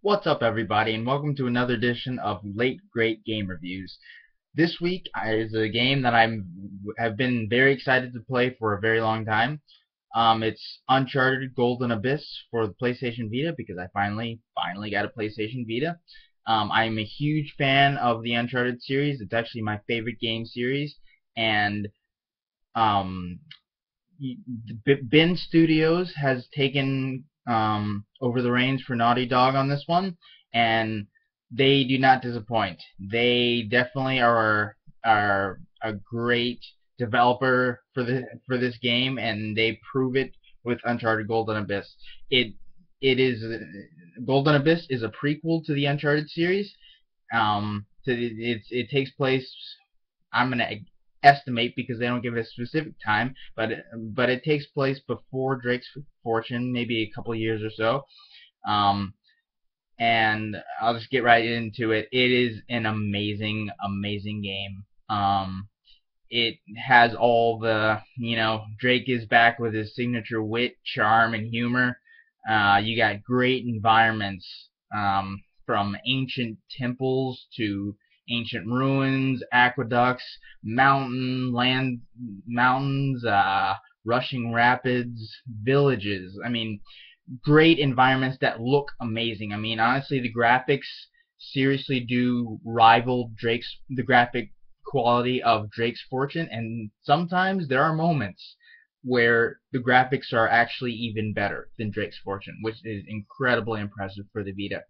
What's up everybody and welcome to another edition of Late Great Game Reviews. This week is a game that I have been very excited to play for a very long time. Um, it's Uncharted Golden Abyss for the PlayStation Vita because I finally, finally got a PlayStation Vita. Um, I'm a huge fan of the Uncharted series. It's actually my favorite game series and um, Bend Studios has taken um, over the reins for Naughty Dog on this one, and they do not disappoint. They definitely are are a great developer for the for this game, and they prove it with Uncharted Golden Abyss. It it is Golden Abyss is a prequel to the Uncharted series. Um, it, it, it takes place. I'm gonna estimate because they don't give a specific time, but but it takes place before Drake's Fortune, maybe a couple years or so. Um, and I'll just get right into it. It is an amazing, amazing game. Um, it has all the, you know, Drake is back with his signature wit, charm, and humor. Uh, you got great environments um, from ancient temples to ancient ruins, aqueducts, mountain land, mountains, uh, rushing rapids, villages. I mean, great environments that look amazing. I mean, honestly, the graphics seriously do rival Drake's the graphic quality of Drake's Fortune, and sometimes there are moments where the graphics are actually even better than Drake's Fortune, which is incredibly impressive for the Vita.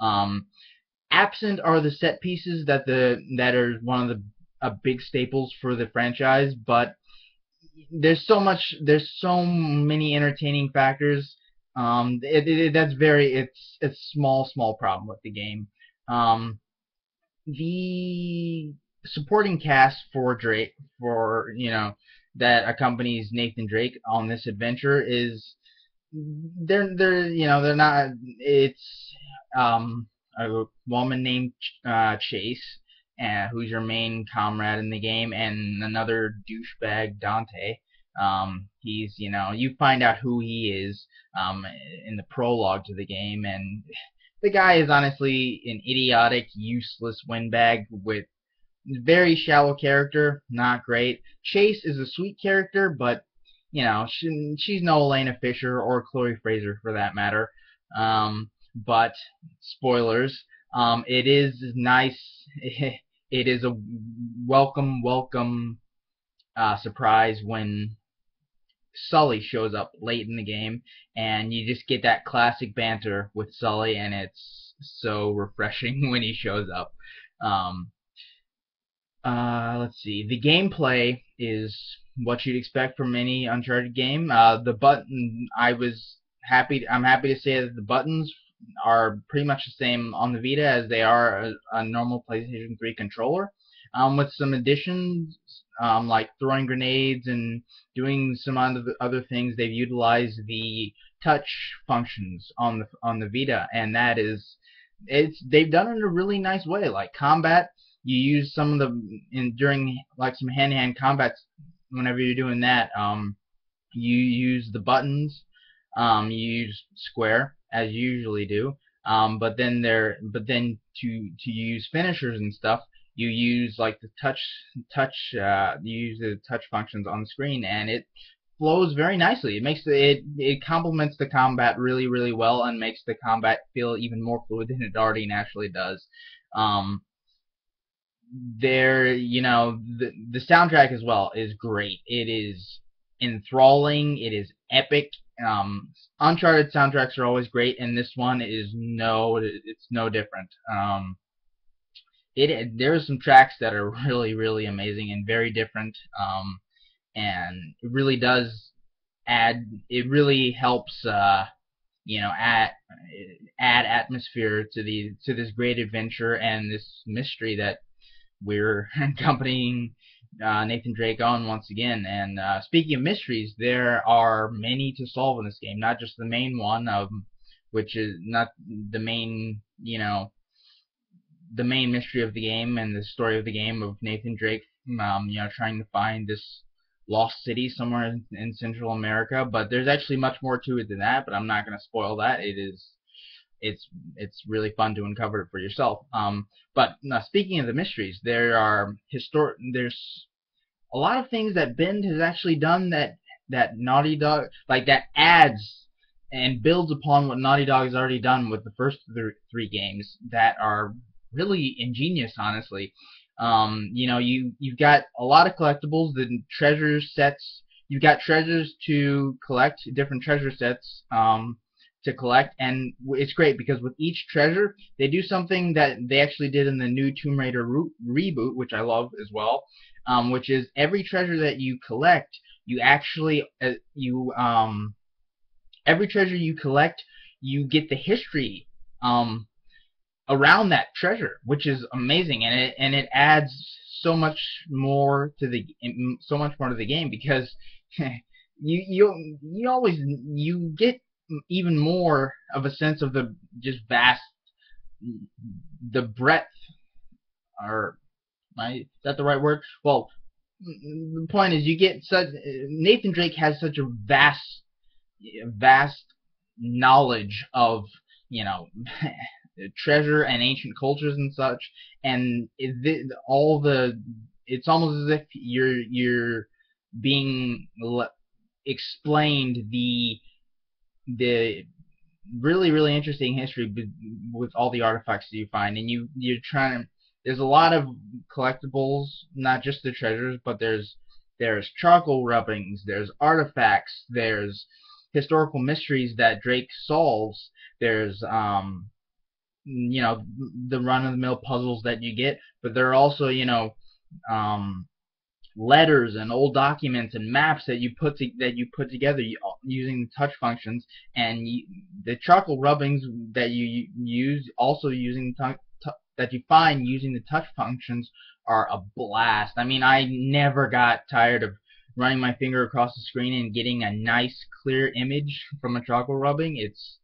Um, absent are the set pieces that the that are one of the uh, big staples for the franchise, but there's so much there's so many entertaining factors. Um, it, it, that's very it's a small small problem with the game. Um, the supporting cast for Drake for you know that accompanies Nathan Drake on this adventure is they're they're you know they're not it's um a woman named uh, Chase, uh, who's your main comrade in the game, and another douchebag, Dante. Um, he's, you know, you find out who he is um, in the prologue to the game, and the guy is honestly an idiotic, useless windbag with very shallow character, not great. Chase is a sweet character, but you know, she, she's no Elena Fisher or Chloe Frazer for that matter. Um, but spoilers. Um, it is nice. It is a welcome, welcome uh, surprise when Sully shows up late in the game, and you just get that classic banter with Sully, and it's so refreshing when he shows up. Um, uh, let's see. The gameplay is what you'd expect from any Uncharted game. Uh, the button, I was happy. I'm happy to say that the buttons are pretty much the same on the Vita as they are a, a normal PlayStation 3 controller, um, with some additions um, like throwing grenades and doing some other things. They've utilized the touch functions on the on the Vita, and that is it's they've done it in a really nice way. Like combat, you use some of the in during like some hand-to-hand combat. Whenever you're doing that, um, you use the buttons. Um, you use square as you usually do. Um, but then there, but then to to use finishers and stuff, you use like the touch touch uh, you use the touch functions on the screen, and it flows very nicely. It makes it it complements the combat really really well and makes the combat feel even more fluid than it already naturally does. Um, there, you know, the the soundtrack as well is great. It is enthralling. It is epic. Um, Uncharted soundtracks are always great, and this one is no, it's no different. Um, it there are some tracks that are really, really amazing and very different. Um, and it really does add. It really helps. Uh, you know, add add atmosphere to the to this great adventure and this mystery that we're accompanying uh, Nathan Drake on once again. And uh, speaking of mysteries, there are many to solve in this game, not just the main one, of which is not the main, you know, the main mystery of the game and the story of the game of Nathan Drake, um, you know, trying to find this lost city somewhere in, in Central America. But there's actually much more to it than that. But I'm not going to spoil that. It is it's it's really fun to uncover it for yourself. Um, but now speaking of the mysteries, there are historic there's a lot of things that Bend has actually done that that Naughty Dog like that adds and builds upon what Naughty Dog has already done with the first th three games that are really ingenious, honestly. Um, you know, you you've got a lot of collectibles, the treasure sets. You've got treasures to collect, different treasure sets. Um, to collect, and it's great because with each treasure, they do something that they actually did in the new Tomb Raider reboot, which I love as well, um, which is every treasure that you collect, you actually uh, you um, every treasure you collect, you get the history um, around that treasure, which is amazing, and it and it adds so much more to the so much more to the game because you you you always you get even more of a sense of the just vast the breadth or my is that the right word? Well the point is you get such Nathan Drake has such a vast vast knowledge of you know treasure and ancient cultures and such and it, all the it's almost as if you're you're being explained the the really really interesting history with all the artifacts that you find. And you you're trying to there's a lot of collectibles not just the treasures but there's there's charcoal rubbings there's artifacts there's historical mysteries that Drake solves there's um you know the run of the mill puzzles that you get but there are also you know um letters and old documents and maps that you put to, that you put together using the touch functions and you, the charcoal rubbings that you use also using that you find using the touch functions are a blast. I mean, I never got tired of running my finger across the screen and getting a nice clear image from a charcoal rubbing. It's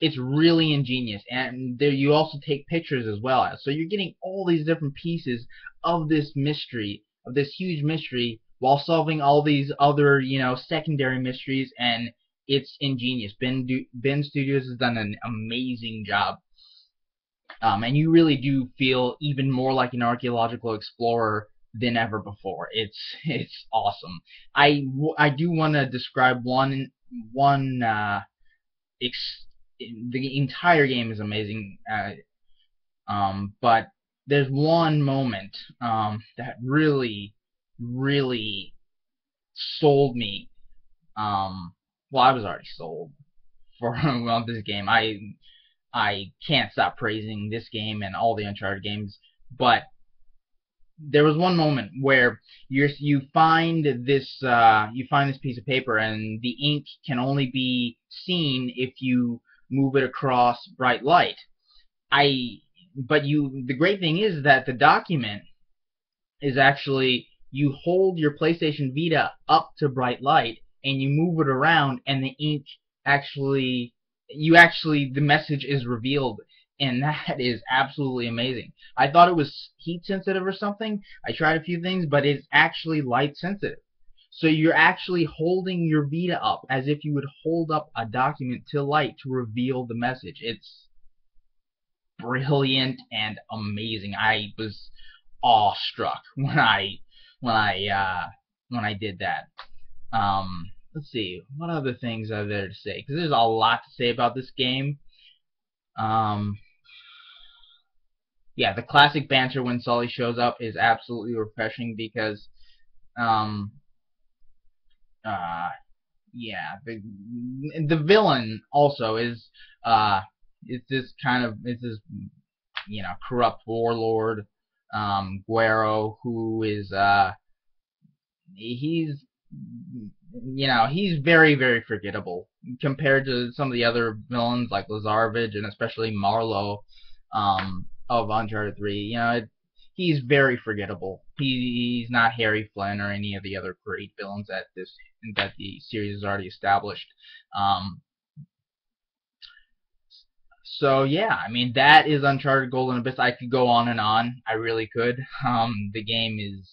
it's really ingenious and there you also take pictures as well so you're getting all these different pieces of this mystery of this huge mystery while solving all these other, you know, secondary mysteries, and it's ingenious. Ben, du Bend Studios has done an amazing job. Um, and you really do feel even more like an archaeological explorer than ever before. It's it's awesome. I, I do want to describe one one uh, the entire game is amazing. Uh, um, but there's one moment um, that really, really sold me. Um, well, I was already sold for well, this game. I I can't stop praising this game and all the Uncharted games, but there was one moment where you you find this uh, you find this piece of paper and the ink can only be seen if you move it across bright light. I but you the great thing is that the document is actually you hold your PlayStation Vita up to bright light and you move it around and the ink actually you actually the message is revealed and that is absolutely amazing. I thought it was heat sensitive or something. I tried a few things but it's actually light sensitive. So you're actually holding your Vita up as if you would hold up a document to light to reveal the message. It's brilliant and amazing. I was awestruck when I when I uh, when I did that. Um, let's see, what other things are there to say? Because there's a lot to say about this game. Um, yeah, the classic banter when Sully shows up is absolutely refreshing because, um, uh, yeah, the the villain also is uh it's this kind of it's this you know corrupt warlord um, Guerrero who is uh he's you know he's very very forgettable compared to some of the other villains like Lazarevic and especially Marlowe um, of Uncharted 3 you know it, he's very forgettable. He, he's not Harry Flynn or any of the other great villains that this that the series has already established. Um, so yeah, I mean that is Uncharted Golden Abyss. I could go on and on. I really could. Um, the game is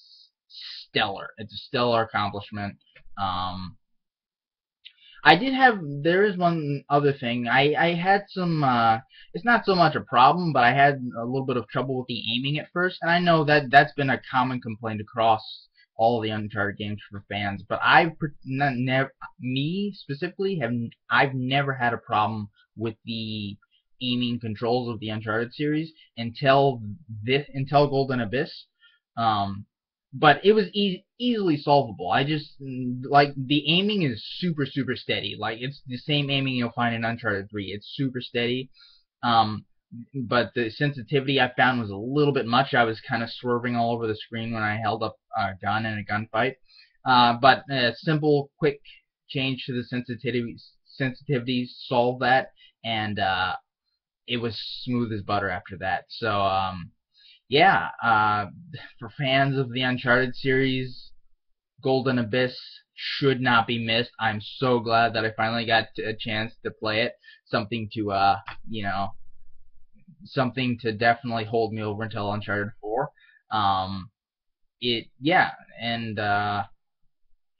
stellar. It's a stellar accomplishment. Um, I did have. There is one other thing. I I had some. Uh, it's not so much a problem, but I had a little bit of trouble with the aiming at first, and I know that that's been a common complaint across all the Uncharted games for fans. But I've never me specifically have I've never had a problem with the aiming controls of the Uncharted series until this until Golden Abyss. Um, but it was e easily solvable. I just like the aiming is super super steady. Like it's the same aiming you'll find in Uncharted 3. It's super steady. Um, but the sensitivity I found was a little bit much. I was kind of swerving all over the screen when I held up a gun in a gunfight. Uh, but a simple, quick change to the sensitivity sensitivities solved that, and uh, it was smooth as butter after that. So um, yeah, uh, for fans of the Uncharted series, Golden Abyss should not be missed. I'm so glad that I finally got a chance to play it. Something to, uh, you know, something to definitely hold me over until Uncharted 4. Um, it, yeah, and uh,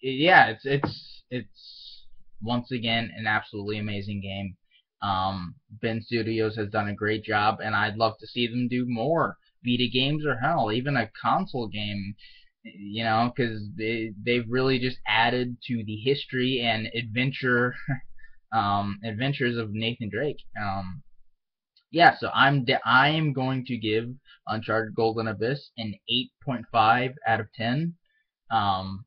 it, yeah, it's it's it's once again an absolutely amazing game. Um, Bend Studios has done a great job, and I'd love to see them do more. Vita games or hell, even a console game, you know, because they they've really just added to the history and adventure um, adventures of Nathan Drake. Um, yeah, so I'm I am going to give Uncharted Golden Abyss an 8.5 out of 10. Um,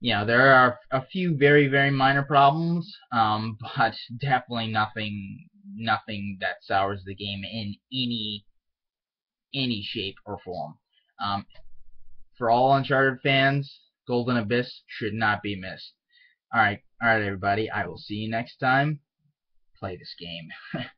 you know, there are a few very very minor problems, um, but definitely nothing nothing that sours the game in any any shape or form. Um, for all Uncharted fans, Golden Abyss should not be missed. Alright, alright everybody, I will see you next time. Play this game.